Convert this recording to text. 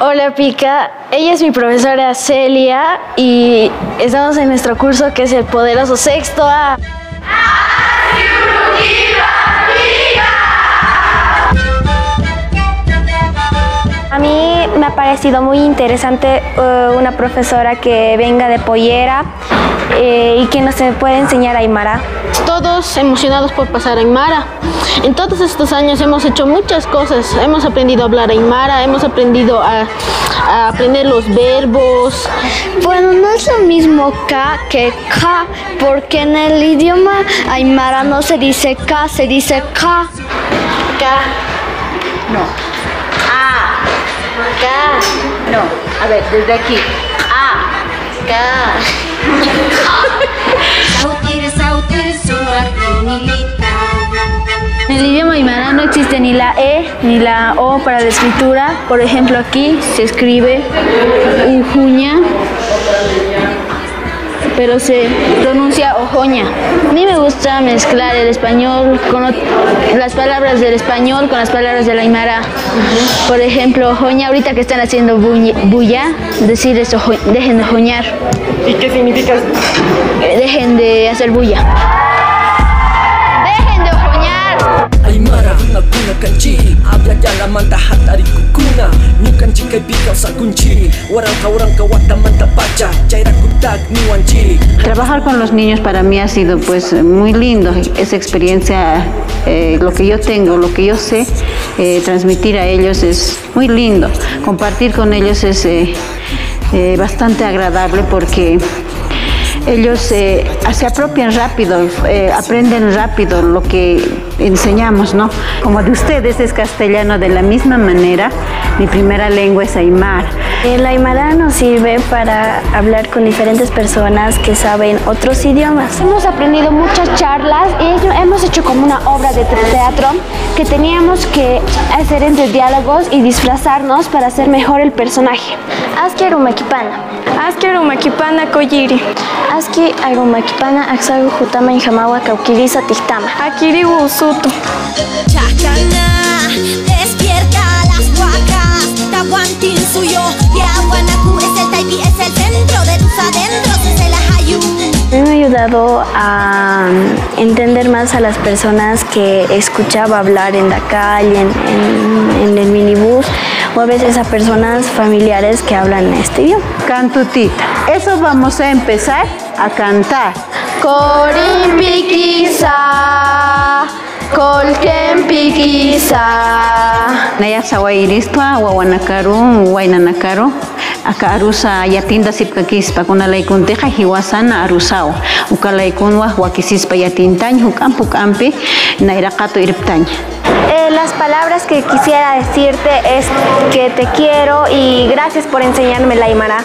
Hola Pica, ella es mi profesora Celia y estamos en nuestro curso que es el Poderoso Sexto A. ha parecido muy interesante uh, una profesora que venga de Pollera eh, y que nos puede enseñar Aymara. Todos emocionados por pasar a Aymara. En todos estos años hemos hecho muchas cosas. Hemos aprendido a hablar Aymara, hemos aprendido a, a aprender los verbos. Bueno, no es lo mismo K que K, porque en el idioma Aymara no se dice K, se dice K. K. No. K. No. A ver, desde aquí. A. K. En el idioma aymara no existe ni la E ni la O para la escritura. Por ejemplo, aquí se escribe ujuña, pero se pronuncia ojoña. A mí me gusta mezclar el español con las palabras del español con las palabras del aymara. Por ejemplo, ojoña, ahorita que están haciendo bulla, decir eso, dejen de ojoñar. ¿Y qué significa? Eh, Dejen de hacer bulla. Dejen de ojoñar. Aymara runakuna kanchiri Abyayala manta hatari Trabajar con los niños para mí ha sido pues muy lindo, esa experiencia, eh, lo que yo tengo, lo que yo sé, eh, transmitir a ellos es muy lindo, compartir con ellos es eh, bastante agradable porque ellos se apropian rápido, aprenden rápido lo que enseñamos, ¿no? Como de ustedes es castellano de la misma manera, mi primera lengua es aymar. El Aymara nos sirve para hablar con diferentes personas que saben otros idiomas. Hemos aprendido muchas charlas y hemos hecho como una obra de teatro que teníamos que hacer entre diálogos y disfrazarnos para hacer mejor el personaje. Aski arumakipana. Aski arumakipana koyiri. Aski arumakipana aksagu jutama injamawa kaukirisa tihtama. Akiri usutu. Chacana, despierta las huacas, Tahuantin suyo, Yahuanacu es el Taipi, es el centro de tus adentros, es el Ajayú. A mí me ha ayudado a entender más a las personas que escuchaba hablar en la calle, en, en- en el minibús, o a veces a personas familiares que hablan este idioma. Cantutita. Eso vamos a empezar a cantar. Korimpikisa, kolkempikisa. Naya sawairistua wawanakaru wainanakaru aka arusa yatinda sipkakispa kunalaikunteja hiwasana arusao ukalaikunwa wakisispa yatintañ hukampu kampi nairaqato irptañ Eh, las palabras que quisiera decirte es que te quiero y gracias por enseñarme la Aymara.